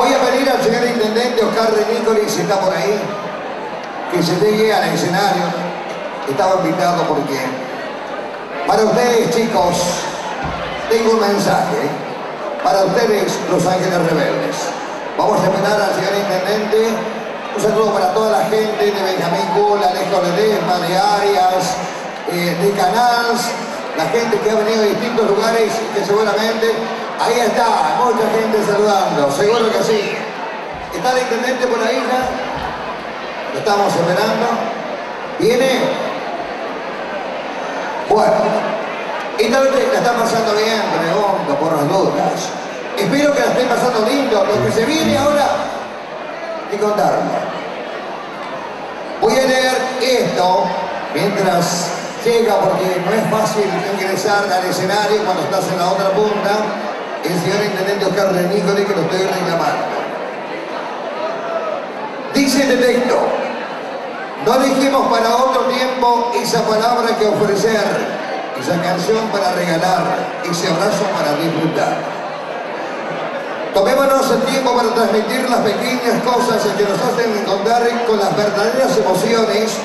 Voy a pedir al señor intendente Oscar Renícoli, si está por ahí, que se llegue al escenario. Estaba invitado porque para ustedes, chicos, tengo un mensaje. Para ustedes, Los Ángeles Rebeldes. Vamos a esperar al señor intendente. Un saludo para toda la gente de Benjamín Cula, Alejo Ledesma, de Arias, eh, de Canals, la gente que ha venido de distintos lugares y que seguramente Ahí está, mucha gente saludando, seguro que sí. ¿Está el intendente por ahí ya? Lo estamos esperando. ¿Viene? Bueno, esta vez la está pasando bien, pregunto, por las dudas. Espero que la estén pasando lindo. Lo se viene ahora, y contarlo. Voy a leer esto mientras llega, porque no es fácil ingresar al escenario cuando estás en la otra punta intendente Oscar Renícole que lo estoy reclamando. Dice el texto, no dejemos para otro tiempo esa palabra que ofrecer, esa canción para regalar, ese abrazo para disfrutar. Tomémonos el tiempo para transmitir las pequeñas cosas que nos hacen encontrar con las verdaderas emociones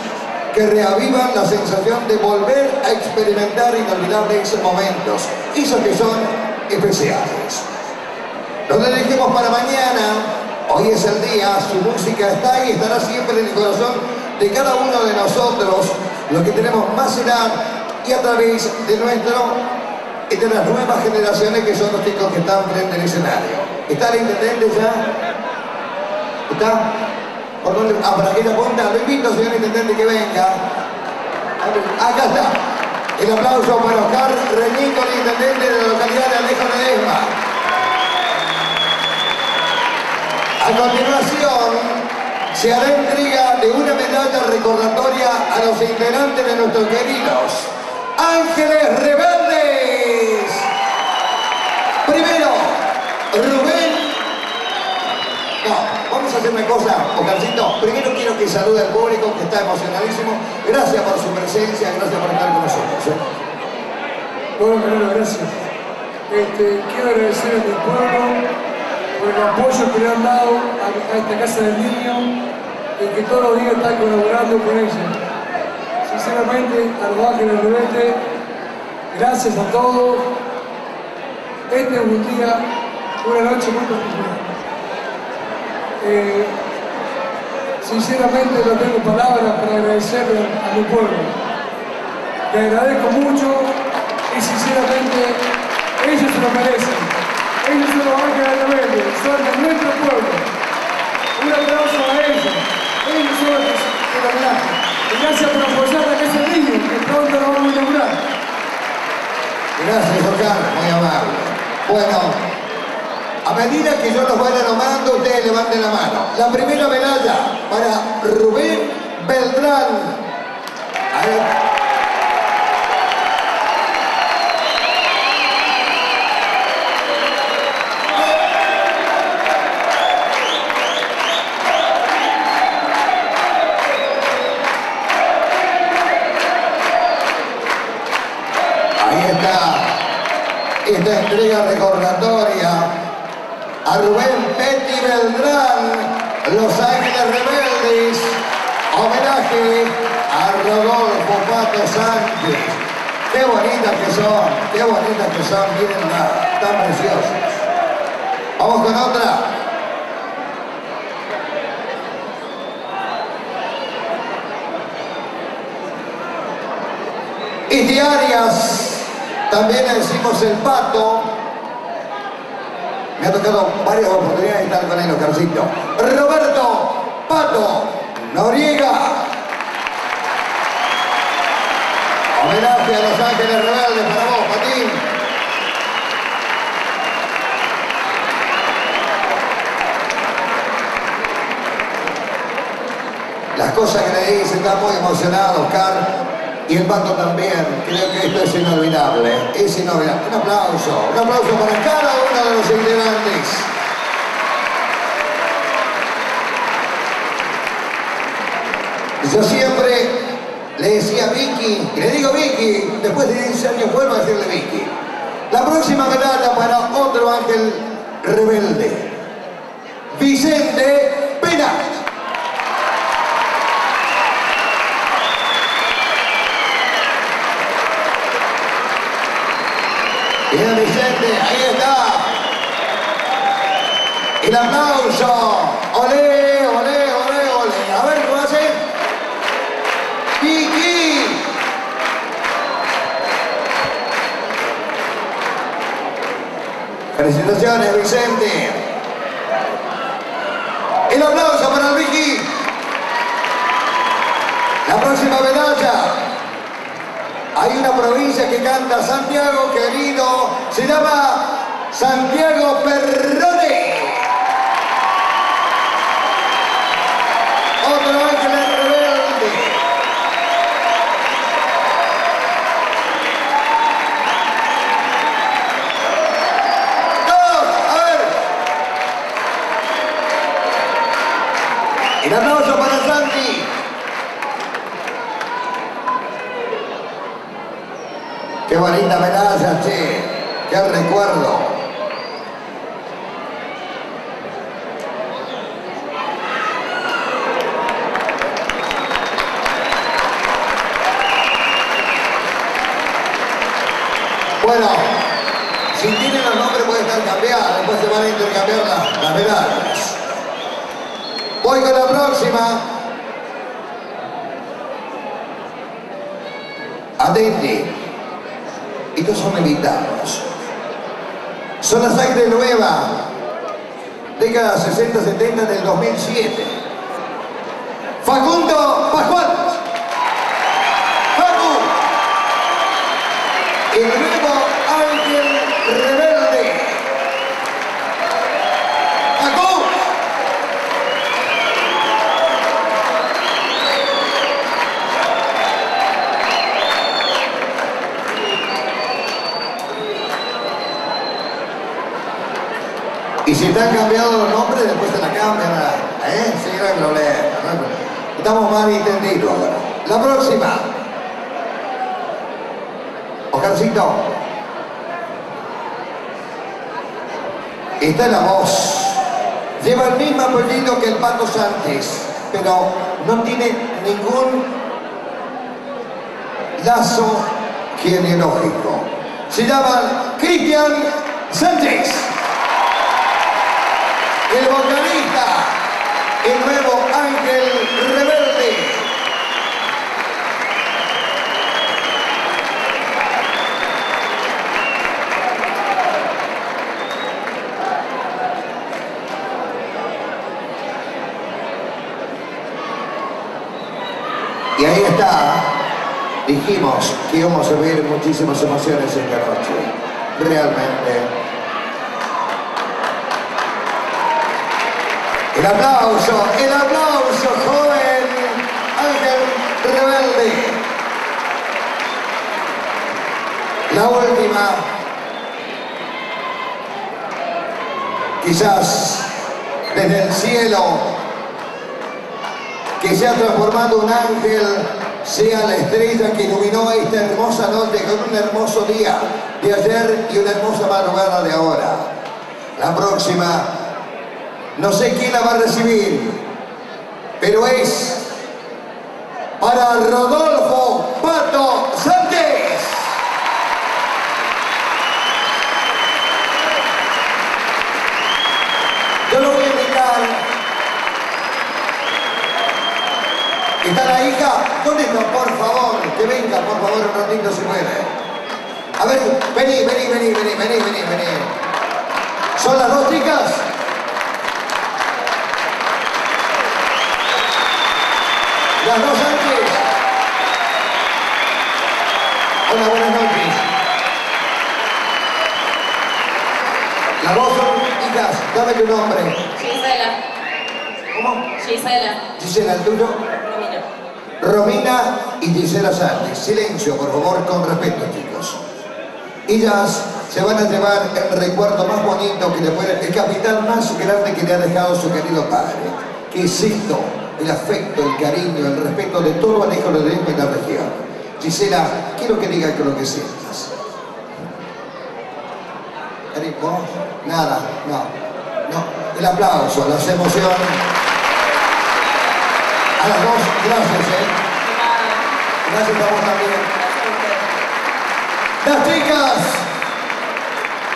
que reavivan la sensación de volver a experimentar inolvidables momentos, esos que son especiales. Lo dejemos para mañana, hoy es el día, su música está y estará siempre en el corazón de cada uno de nosotros, los que tenemos más edad y a través de nuestro y de las nuevas generaciones que son los chicos que están frente al escenario. ¿Está el intendente ya? ¿Está? ¿Por dónde? Ah, para aquella punta. Lo invito, señor intendente, que venga. Acá está. El aplauso para Oscar Reñico, el intendente A continuación, se hará entrega de una medalla recordatoria a los integrantes de nuestros queridos Ángeles Rebeldes. Primero, Rubén. No, vamos a hacer una cosa, Oscarcito. Primero quiero que salude al público que está emocionadísimo. Gracias por su presencia, gracias por estar con nosotros. ¿eh? Bueno, gracias. Este, quiero agradecer a mi pueblo por el apoyo que le han dado a, esta Casa del Niño y que todos los días están colaborando con ella. Sinceramente, a los ángeles rebeldes, gracias a todos. Este es un día, una noche muy particular. Eh, sinceramente no tengo palabras para agradecerle a mi pueblo. Le agradezco mucho y sinceramente ellos se lo merecen. Ellos son los ángeles rebeldes, son de nuestro pueblo. Un aplauso a ellos. Ellos son los que lo. Y gracias por apoyar a ese niño que pronto lo vamos a inaugurar. Gracias, Oscar, muy amable. Bueno, a medida que yo los vaya nombrando, ustedes levanten la mano. La primera medalla para Rubén Beltrán. Ahí. Pato Sánchez. Qué bonitas que son, qué bonitas que son, miren nada, tan preciosas. Vamos con otra. Y diarias, también decimos el pato, me ha tocado varias oportunidades de estar con él, Oscarcito. Roberto Pato Noriega. Homenaje a Los Ángeles Rebeldes para vos, Patín. Las cosas que le dice, está muy emocionado, Oscar. Y el pato también, creo que esto es inolvidable, es inolvidable. Un aplauso, un aplauso para cada uno de los integrantes. Yo siempre le decía Vicky, y le digo Vicky, después de 10 años vuelvo a decirle Vicky. La próxima medalla para otro ángel rebelde, Vicente Pena. Bien, Vicente, ahí está. El aplauso. Felicitaciones, Vicente. El aplauso para el Vicky. La próxima medalla. Hay una provincia que canta Santiago querido. Se llama Santiago Perrone. Otro ángel rebelde. Todos, a ver. El aplauso para Santi. Qué bonita medalla, che. Qué Bueno, si tienen los nombres puede estar cambiado, después se van a intercambiar las, las medallas. Voy con la próxima. Atenti. Estos son invitados. Son la sangre nueva, década 60-70 del 2007. Facundo Pascual. Facu. El nuevo ángel rebelde. Facu. Y si te han cambiado los nombres, después te la cambian. ¿Eh? Sí, no hay. Estamos mal entendidos. La próxima. Oscarcito. Está en la voz. Lleva el mismo apellido que el Pato Sánchez, pero no tiene ningún lazo genealógico. Se llama Cristian Sánchez. El vocalista, el nuevo ángel rebelde. Y ahí está, dijimos que íbamos a ver muchísimas emociones esta noche. Realmente. El aplauso, el aplauso, joven Ángel Rebelde. La última, quizás desde el cielo, que se ha transformado un ángel, sea la estrella que iluminó esta hermosa noche con un hermoso día de ayer y una hermosa madrugada de ahora. La próxima no sé quién la va a recibir, pero es para Rodolfo Pato Sánchez. Yo lo voy a invitar. ¿Está la hija? ¿Dónde está? Por favor, que venga, por favor, un ratito si puede. A ver, vení, vení, vení, vení, vení, vení, vení. ¿Son las dos chicas? Las dos antes. Hola, buenas noches. Las dos son hijas. Dame tu nombre. Gisela. ¿Cómo? Gisela. Gisela, el tuyo. Romina. Romina y Gisela Sánchez. Silencio, por favor, con respeto, chicos. Ellas se van a llevar el recuerdo más bonito que le puede, el capital más grande que le ha dejado su querido padre. Que es esto, el afecto, el cariño, el respeto de todo Alejo de Ledesma y la región. Gisela, quiero que digas lo que sientas. Nada, no, no. El aplauso, las emociones. A las dos, gracias, ¿eh? Gracias a vos también. Las chicas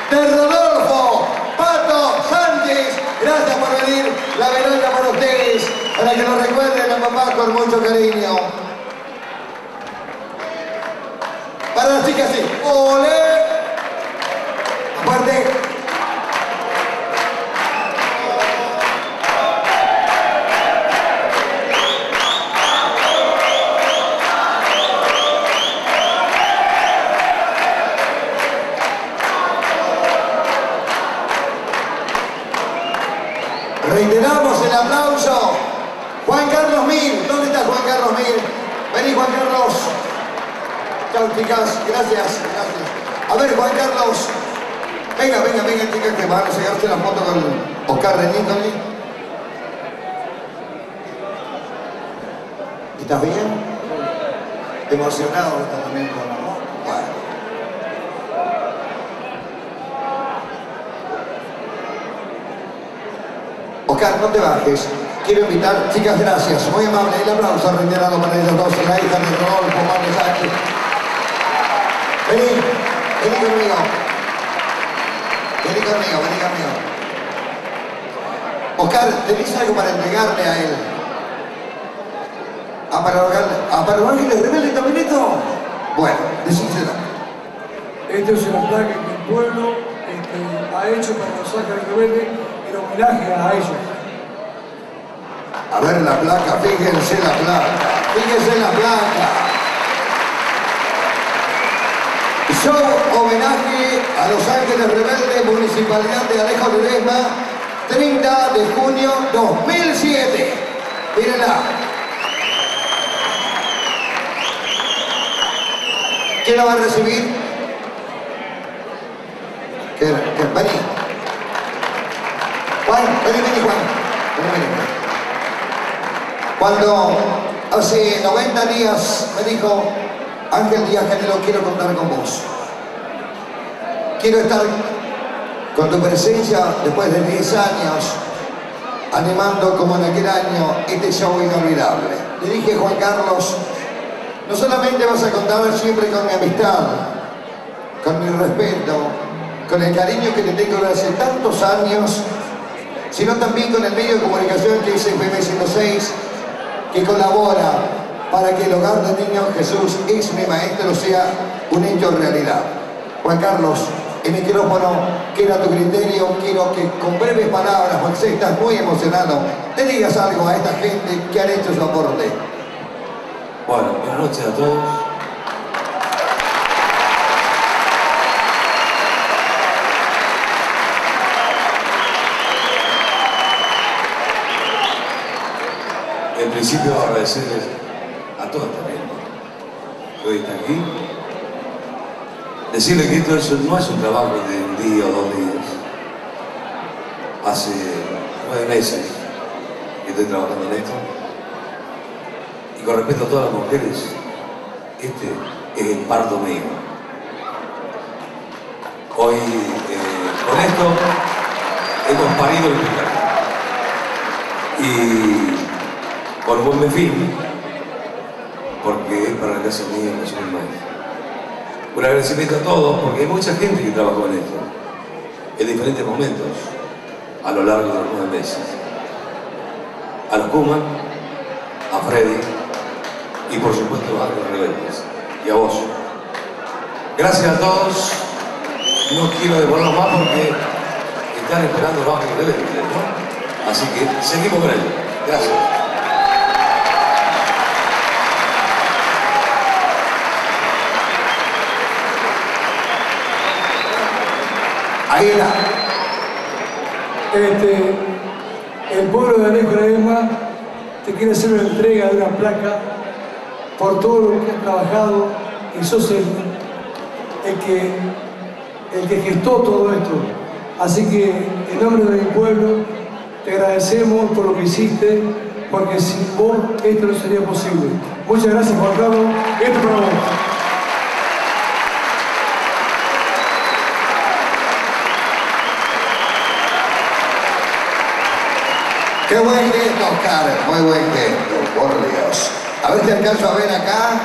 de Rodolfo Pato Sánchez. Gracias por venir. La medalla para ustedes, para que lo recuerden a papá con mucho cariño. Para las chicas, sí. ¡Ole! Aparte, Juan Carlos. Chao chicas, gracias. A ver Juan Carlos. Venga, venga, venga chicas que van a sacarse la foto con Oscar Renítoli. ¿Estás bien? Emocionado está también con Bueno. Oscar, no te bajes. Quiero invitar, chicas, gracias. Muy amable. El aplauso reiterado para ellos dos, la hija de Rodolfo Pablo Sánchez. Vení, vení conmigo. Vení conmigo, vení conmigo. Oscar, ¿tenés algo para entregarle a él? ¿A para, a para los ángeles rebeldes también esto? Bueno, decíselo. Esto es una placa que el pueblo este, ha hecho para los ángeles rebeldes en homenaje a ellos. A ver la placa, fíjense la placa, fíjense la placa. Show homenaje a Los Ángeles Rebeldes, Municipalidad de Alejo de Ledesma, 30 de junio 2007. Mírenla. ¿Quién la va a recibir? ¿Qué, qué, Cuando hace 90 días me dijo, Ángel Díaz Canelo, quiero contar con vos. Quiero estar con tu presencia después de 10 años, animando como en aquel año este show inolvidable. Le dije, Juan Carlos, no solamente vas a contar siempre con mi amistad, con mi respeto, con el cariño que te tengo desde hace tantos años, sino también con el medio de comunicación que es FM 106, que colabora para que el hogar del niño Jesús es mi maestro sea un hecho realidad. Juan Carlos, el micrófono, que era tu criterio, quiero que con breves palabras, Juan estás muy emocionado, te digas algo a esta gente que han hecho su aporte. Bueno, buenas noches a todos. En principio agradecerles a todos también que hoy están aquí. Decirles que esto es- no es un trabajo de un día o dos días. Hace nueve meses que estoy trabajando en esto. Y con respecto a todas las mujeres, este es el parto mío. Hoy, eh, con esto, hemos parido el milagro. Y por buen fin, porque es para la casa mía, que soy maestro. Un agradecimiento a todos, porque hay mucha gente que trabajó en esto, en diferentes momentos, a lo largo de los nueve meses. A los Kuman, a Freddy, y por supuesto a los Rebeldes, y a vos. Gracias a todos. No quiero devolverlos más porque están esperando los Rebeldes, ¿no? Así que seguimos con ello. Gracias. Este, el pueblo de Alejo de Ledesma te quiere hacer una entrega de una placa por todo lo que has trabajado y sos el, que, el que gestó todo esto. Así que en nombre de mi pueblo te agradecemos por lo que hiciste, porque sin vos esto no sería posible. Muchas gracias Juan Carlos, esto es para vos. Qué buen gesto, Oscar, muy buen gesto, por Dios. A ver si alcanzo a ver acá.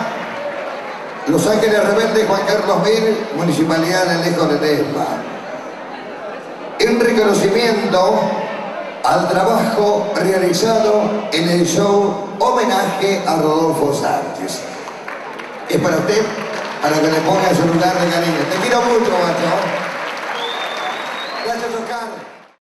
Los Ángeles Rebeldes, Juan Carlos Mir, Municipalidad de Alejo de Desma. en reconocimiento al trabajo realizado en el show homenaje a Rodolfo Sánchez. Es para usted, para que le ponga su lugar de cariño. Te quiero mucho, macho. Gracias, Oscar.